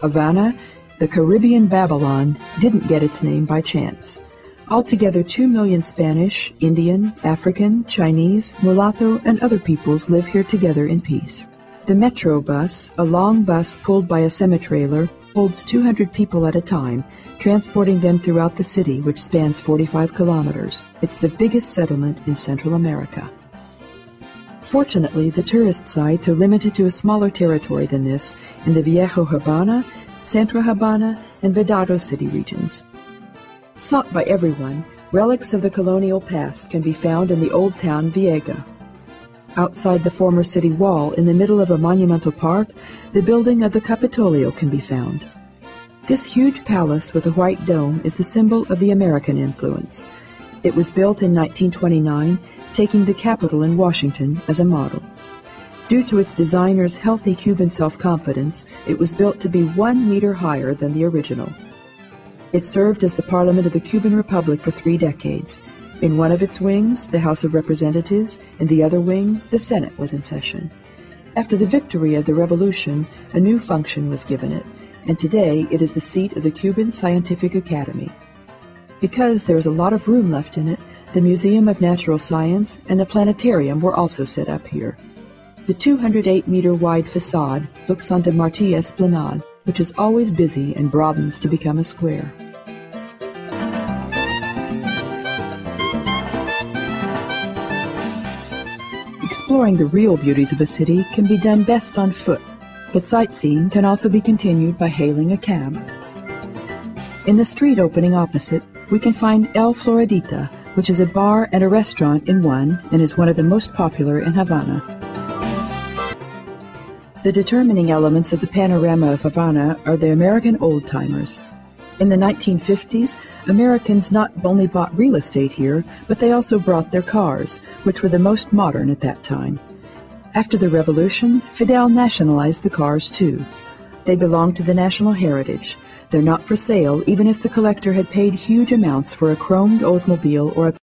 Havana, the Caribbean Babylon, didn't get its name by chance. Altogether, two million Spanish, Indian, African, Chinese, mulatto, and other peoples live here together in peace. The Metro bus, a long bus pulled by a semi-trailer, holds 200 people at a time, transporting them throughout the city, which spans 45 kilometers. It's the biggest settlement in Central America. Fortunately, the tourist sites are limited to a smaller territory than this in the Viejo Habana, Central Habana, and Vedado city regions. Sought by everyone, relics of the colonial past can be found in the old town Vieja. Outside the former city wall, in the middle of a monumental park, the building of the Capitolio can be found. This huge palace with a white dome is the symbol of the American influence. It was built in 1929, taking the Capitol in Washington as a model. Due to its designer's healthy Cuban self-confidence, it was built to be one meter higher than the original. It served as the Parliament of the Cuban Republic for three decades. In one of its wings, the House of Representatives, in the other wing, the Senate was in session. After the victory of the revolution, a new function was given it, and today it is the seat of the Cuban Scientific Academy. Because there is a lot of room left in it, the Museum of Natural Science and the planetarium were also set up here. The 208 meter wide facade looks onto Martí Esplanade, which is always busy and broadens to become a square. Exploring the real beauties of a city can be done best on foot, but sightseeing can also be continued by hailing a cab. In the street opening opposite, we can find El Floridita, which is a bar and a restaurant in one and is one of the most popular in Havana. The determining elements of the panorama of Havana are the American old-timers. In the 1950s, Americans not only bought real estate here, but they also brought their cars, which were the most modern at that time. After the revolution, Fidel nationalized the cars too. They belong to the national heritage. They're not for sale even if the collector had paid huge amounts for a chromed Oldsmobile or a